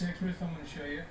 Six I'm going to show you.